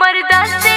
मर्दा से